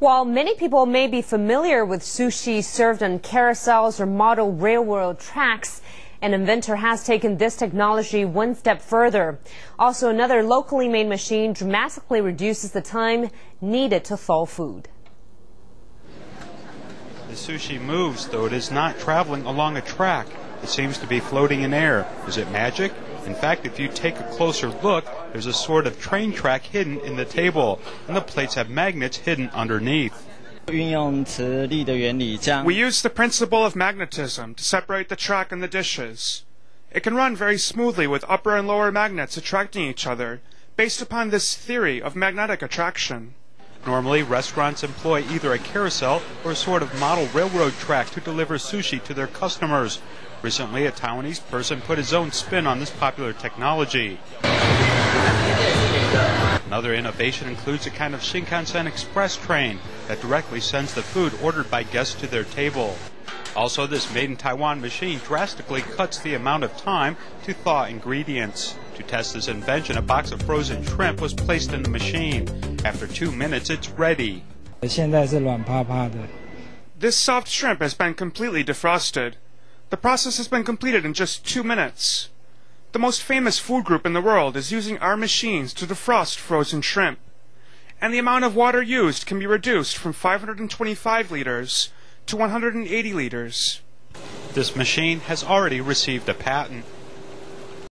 While many people may be familiar with sushi served on carousels or model railroad tracks, an inventor has taken this technology one step further. Also, another locally made machine dramatically reduces the time needed to thaw food. The sushi moves, though it is not traveling along a track. It seems to be floating in air. Is it magic? In fact, if you take a closer look, there's a sort of train track hidden in the table, and the plates have magnets hidden underneath. We use the principle of magnetism to separate the track and the dishes. It can run very smoothly with upper and lower magnets attracting each other, based upon this theory of magnetic attraction. Normally, restaurants employ either a carousel or a sort of model railroad track to deliver sushi to their customers. Recently, a Taiwanese person put his own spin on this popular technology. Another innovation includes a kind of Shinkansen express train that directly sends the food ordered by guests to their table. Also, this made in Taiwan machine drastically cuts the amount of time to thaw ingredients. To test this invention, a box of frozen shrimp was placed in the machine. After two minutes, it's ready. This soft shrimp has been completely defrosted. The process has been completed in just two minutes. The most famous food group in the world is using our machines to defrost frozen shrimp. And the amount of water used can be reduced from 525 liters to 180 liters. This machine has already received a patent.